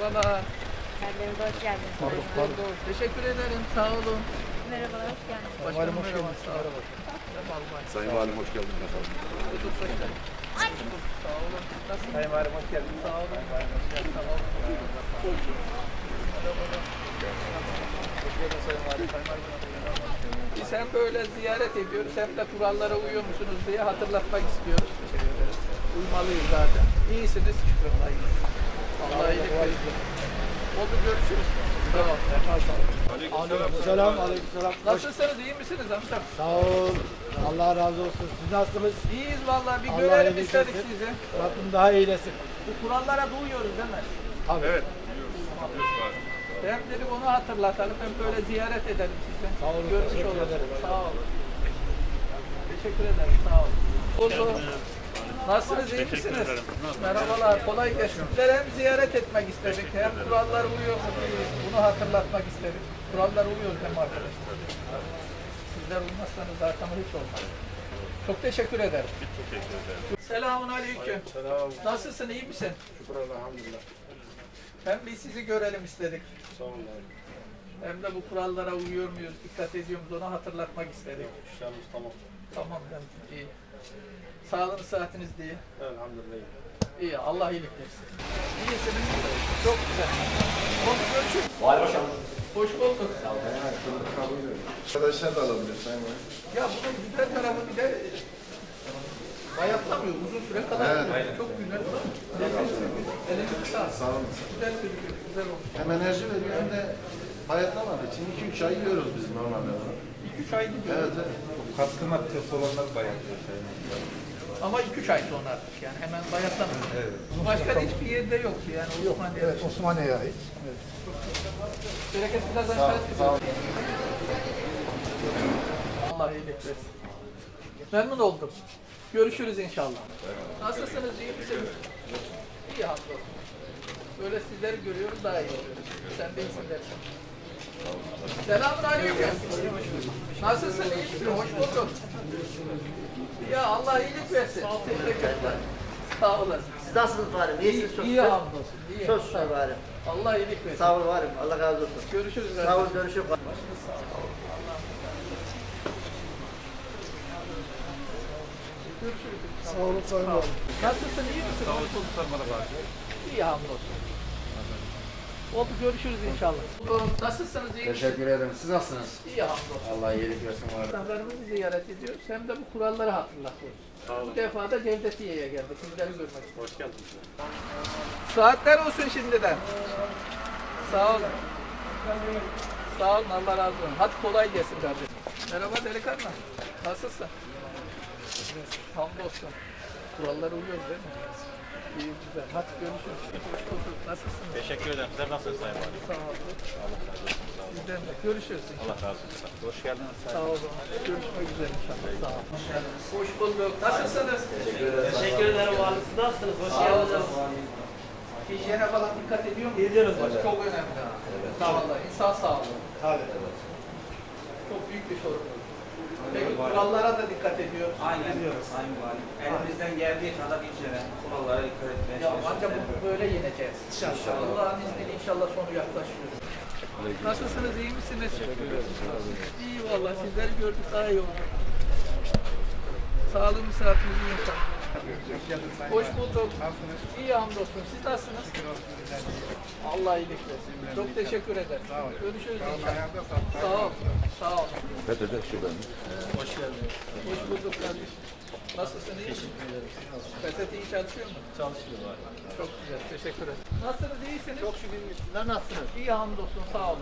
Merhabalar. Yerlerinize hoş geldiniz. Hoş bulduk. Teşekkür ederim. Sağ olun. Merhabalar, hoş geldiniz. Başkanım merhaba. Sağ olun. Sayın Valim hoş geldiniz. Sağ olun. Sayın Valim hoş geldiniz. Sağ olun. Sağ olun. Merhabalar. Hoş geldin Sayın Valim. Sayın Valim. Biz hem böyle ziyaret ediyoruz hem de kurallara uyuyor musunuz diye hatırlatmak istiyoruz. Uymalıyız zaten. İyisiniz. Şükürler Allah iyilik versin. Oldu görüşürüz. Tamam. Aleykümselam, aleykümselam. Nasılsınız? iyi misiniz amcam? Sağ ol. Allah razı olsun. Siz nasılsınız? İyiyiz vallahi. Bir Allah görelim istedik sizi. Rabbim daha iyilesin. Bu kurallara da uyuyoruz değil mi? Tabii. Evet. Hem dedik onu hatırlatalım hem böyle ziyaret edelim sizi. Sağ olun, Görmüş olalım. Sağ olun. Teşekkür ederim. Sağ olun. Oldu. Nasılsınız? iyi misiniz? Merhabalar. Kolay gelsin. Hem ziyaret etmek istedik hem kurallara uyuyor mu diye bunu hatırlatmak istedik. Kurallara uyuyoruz hem arkadaşlar. Sizler uymazsanız zaten hiç olmaz. Çok teşekkür ederim. Teşekkür ederim. Selamun aleyküm. Selam. Nasılsın? iyi misin? Şükür elhamdülillah. Hem biz sizi görelim istedik. Sağ olun. Hem de bu kurallara uyuyor muyuz, dikkat ediyor muyuz onu hatırlatmak istedik. İşlerimiz tamam. Tamam ben iyi. Sağlığınız saatiniz diye. Elhamdülillah. İyi Allah iyilik versin. İyisiniz. Çok güzel. Oldu görüşürüz. Hoş bulduk. Arkadaşlar da alabilir Sayın. Ya bunun güzel tarafı bir de bayatlamıyor. Uzun süre kadar. Evet. Çok güzel. Elinizi sağ. Sağ olun. Güzel bir güzel olmuş. Hem enerji veriyor hem de hayatlamadığı için 2-3 ay yiyoruz biz normalde. 2-3 ay gidiyor. Evet, evet. Katkı maddesi olanlar bayatlıyor sayın. Ama 2-3 ay sonra artık yani hemen bayatlamıyor. Evet. Başka da hiçbir yerde yok ki yani Osmaniye'de. Evet, Osmaniye'ye ait. Bereket biraz aşağı Allah iyilik versin. Memnun oldum. Görüşürüz inşallah. Nasılsınız? iyi misiniz? İyi hamdolsun. Böyle sizleri görüyoruz daha iyi oluyoruz. Sen de iyisin dersin. Selamun aleyküm. Nasılsın? İyi misin? Hoş bulduk. Ya Allah iyilik versin. Teşekkürler. Sağ olasın. Siz nasılsınız varım? İyisiniz çok İyi şükür. hamdolsun. İyi. Çok şükür varım. Allah iyilik versin. Sağ olun varım. Allah razı olsun. Görüşürüz. Sağ olun görüşürüz. Görüşürüz. Sağ olun Sayın Valim. Nasılsın? iyi misin? Sağ olsun. İyi hamdolsun. Oldu görüşürüz inşallah. Nasılsınız? iyi misiniz? Teşekkür ederim. Siz nasılsınız? İyi hamdolsun. Allah iyilik versin var. İnsanlarımızı ziyaret ediyoruz hem de bu kuralları hatırlatıyoruz. Bu defa da Cevdetiye'ye geldik. Sizleri görmek istedim. Hoş geldiniz. Saatler olsun şimdiden. Sağ olun. Sağ olun Allah razı olsun. Hadi kolay gelsin kardeşim. Merhaba delikanlı. Nasılsın? Hamdolsun. Kurallara uyuyoruz değil mi? İyi güzel. Hadi görüşürüz. Hoş bulduk. Nasılsınız? Teşekkür ederim. Sizler nasılsınız sayın valim? Sağ olun. Sizden de. Görüşürüz. Allah razı olsun. Hoş geldiniz. Sağ olun. Görüşmek üzere inşallah. Sağ olun. Hoş bulduk. Nasılsınız? Teşekkür ederim varım. Siz nasılsınız? Hoş Sağ olun. Hijyene falan dikkat ediyor musunuz? Ediyoruz başkanım. Çok önemli. Sağ olun. İnsan sağlığı. Tabii. Çok büyük bir sorun. Peki kurallara da dikkat ediyoruz. Aynen diyoruz Sayın Valim. Elimizden geldiği kadar içeri kurallara dikkat etmeye Ya çalışıyoruz. ancak bunu böyle yeneceğiz. İnşallah. Allah'ın izniyle inşallah sonu yaklaşıyor. Nasılsınız? iyi misiniz? İyi vallahi sizleri gördük daha iyi oldu. Sağlığımız saatimiz iyi inşallah. Hoş bulduk. İyi hamdolsun. Siz nasılsınız? Allah iyilik versin. Çok teşekkür ederim. Görüşürüz inşallah. Sağ ol. Sağ ol. FETÖ'de şubem. Hoş geldin. Hoş bulduk kardeşim. Nasılsın? iyi misin? Fesat iyi çalışıyor mu? Çalışıyor var. Çok güzel. Teşekkür ederim. Nasılsınız? İyisiniz? Çok şükür. Sizler nasılsınız? İyi hamdolsun. Sağ olun.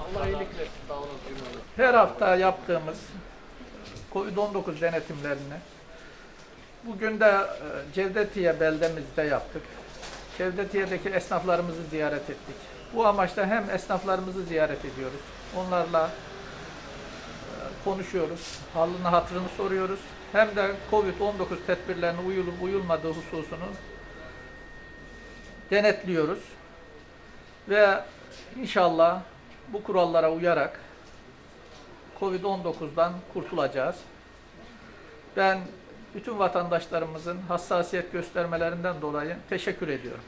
Allah iyilik versin. Sağ olun. Her hafta yaptığımız Covid-19 denetimlerini bugün de e, Cevdetiye beldemizde yaptık. Cevdetiye'deki esnaflarımızı ziyaret ettik. Bu amaçla hem esnaflarımızı ziyaret ediyoruz. Onlarla konuşuyoruz. Halını hatırını soruyoruz. Hem de Covid-19 tedbirlerine uyulup uyulmadığı hususunu denetliyoruz. Ve inşallah bu kurallara uyarak Covid-19'dan kurtulacağız. Ben bütün vatandaşlarımızın hassasiyet göstermelerinden dolayı teşekkür ediyorum.